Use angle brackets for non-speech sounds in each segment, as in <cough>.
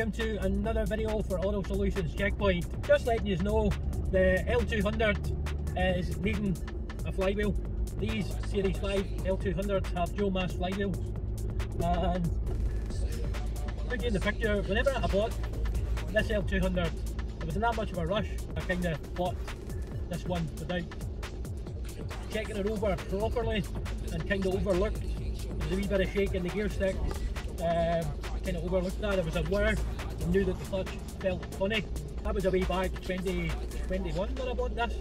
welcome to another video for Auto Solutions Checkpoint. Just letting you know the L200 is needing a flywheel. These Series 5 L200s have dual mass flywheels and looking in the picture, whenever I bought this L200 it wasn't that much of a rush, I kind of bought this one without checking it over properly and kind of overlooked. There's a wee bit of shake in the gear stick um, kind of overlooked that. I was aware and knew that the clutch felt funny. That was a way back 2021 when I bought this.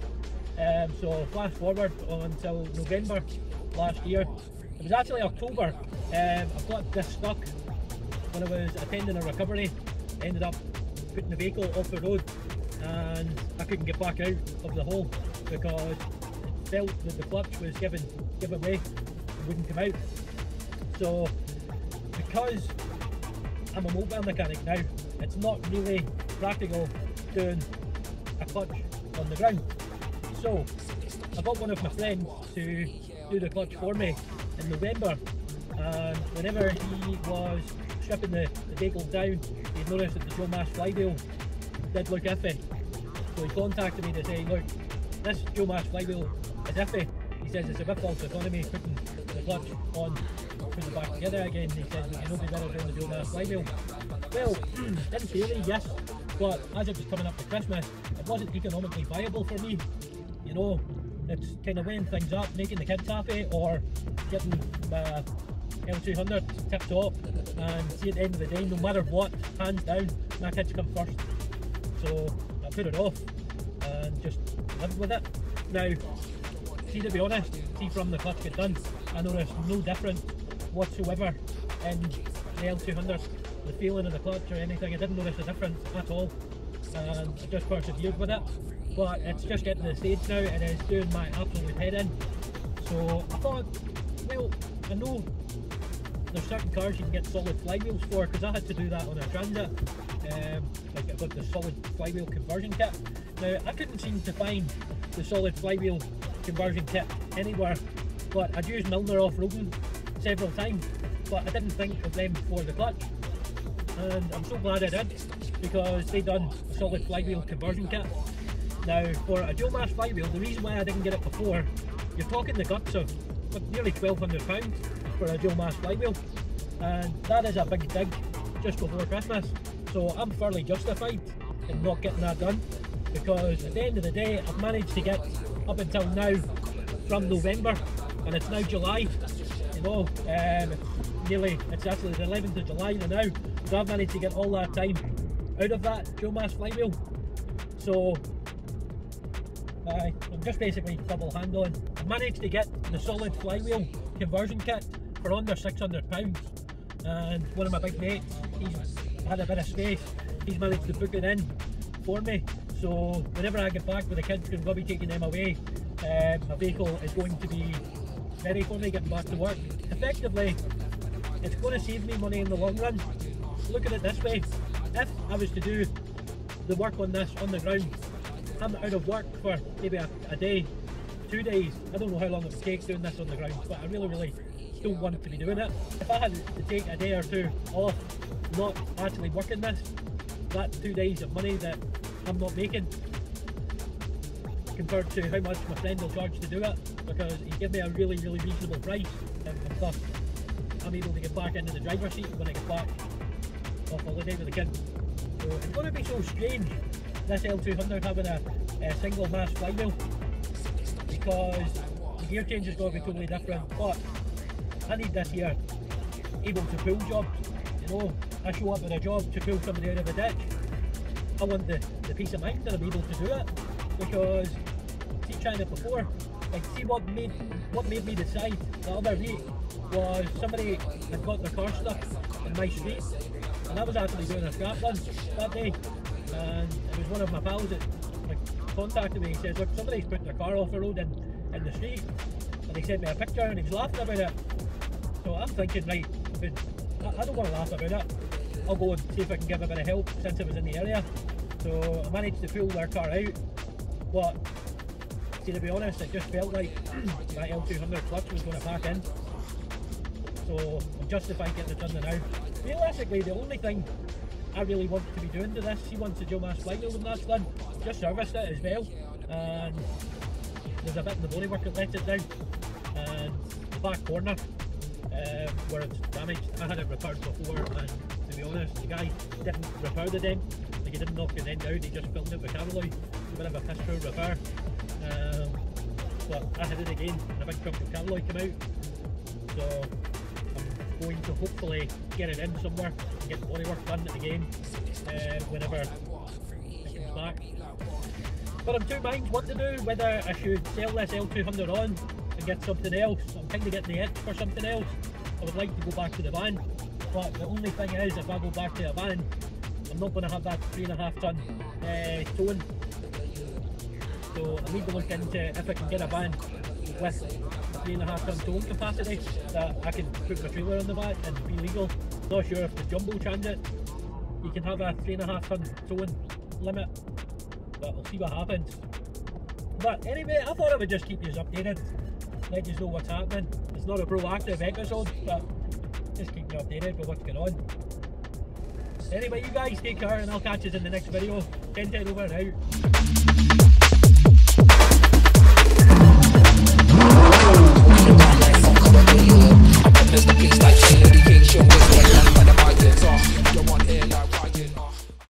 Um, so flash forward until November last year. It was actually October. Um, I got this stuck when I was attending a recovery. Ended up putting the vehicle off the road and I couldn't get back out of the hole because it felt that the clutch was giving give away and wouldn't come out. So because I'm a mobile mechanic now, it's not really practical doing a clutch on the ground. So I got one of my friends to do the clutch for me in November and whenever he was stripping the, the vehicle down he noticed that the dual mass flywheel did look iffy. So he contacted me to say, look, this dual mass flywheel is iffy. He says it's a bit false economy putting the clutch on putting it back together again. He says, you know, be better doing the mass flywheel. Well, in theory, <clears throat> yes, but as it was coming up to Christmas, it wasn't economically viable for me. You know, it's kind of weighing things up, making the kids happy, or getting my L200 tip top. And see, at the end of the day, no matter what, hands down, my kids come first. So I put it off and just lived with it. Now, see, to be honest, see from the clutch get done, I noticed no difference whatsoever in the L200, the feeling of the clutch or anything. I didn't notice a difference at all, and I just persevered with it. But it's just getting to the stage now, and it's doing my absolute head in. So I thought, well, I know there's certain cars you can get solid flywheels for because I had to do that on a Transit. Um, like I got the solid flywheel conversion kit. Now I couldn't seem to find the solid flywheel conversion kit anywhere, but I'd used Milner off-roading several times, but I didn't think of them for the clutch. And I'm so glad I did, because they done a solid flywheel conversion kit. Now, for a dual mass flywheel, the reason why I didn't get it before, you're talking the guts of nearly £1,200 for a dual mass flywheel. And that is a big dig just before Christmas. So I'm fairly justified in not getting that done because at the end of the day I've managed to get up until now from November and it's now July you know, um, nearly, it's actually the 11th of July now, so I've managed to get all that time out of that dual mass flywheel. So, uh, I'm just basically double handling. I managed to get the solid flywheel conversion kit for under £600 and one of my big mates, he's had a bit of space, he's managed to book it in for me. So whenever I get back with the kids, because we'll be taking them away, um, my vehicle is going to be ready for me getting back to work. Effectively, it's going to save me money in the long run. Look at it this way, if I was to do the work on this on the ground, I'm out of work for maybe a, a day, two days. I don't know how long it takes doing this on the ground, but I really, really don't want to be doing it. If I had to take a day or two off, not actually working this, that's two days of money that I'm not making compared to how much my friend will charge to do it because he gave me a really, really reasonable price and, and. I'm able to get back into the driver's seat when I get back off holiday with the kids. So it's going to be so strange, this L200 having a, a single mass flywheel because the gear change is going to be totally different. But I need this here able to pull jobs. You know, I show up with a job to pull somebody out of a ditch. I want the, the peace of mind that I'm able to do it because see it before like see what made what made me decide the other week was somebody had got their car stuck in my street and I was actually doing a scrap run that day and it was one of my pals that like, contacted me he says look somebody's put their car off the road in, in the street and he sent me a picture and he was laughing about it. So I'm thinking right I, I don't want to laugh about it. I'll go and see if I can give a bit of help since it was in the area so I managed to pull their car out but see, to be honest, it just felt like <clears throat> that L200 clutch was going to pack in. So I'm justified getting it done now. Realistically, the only thing I really want to be doing to this. He wants a dual mass flywheel when that's done. Just serviced it as well. And there's a bit in the bodywork that lets it down. And the back corner uh, where it's damaged, I had it repaired before and to be honest, the guy didn't repair the dent. Like he didn't knock the dent out, he just built it with Cavalloy. A bit of a piss poor repair. Um, but I hit it again and a big chunk of Cavalloy came out. So I'm going to hopefully get it in somewhere and get the bodywork done again uh, whenever it comes back. But I'm two minds what to do, whether I should sell this L200 on and get something else. I'm kind of getting the itch for something else. I would like to go back to the van, but the only thing is if I go back to a van, I'm not going to have that three and a half ton uh, towing. So I need to look into if I can get a van with three and a half ton towing capacity that I can put my trailer on the back and be legal. Not sure if the jumbo transit you can have a three and a half ton towing limit, but we'll see what happens. But anyway, I thought I would just keep you updated, let you know what's happening. It's not a proactive episode, but just keep you updated with what's going on. Anyway, you guys take care and I'll catch you in the next video. 10 over and out.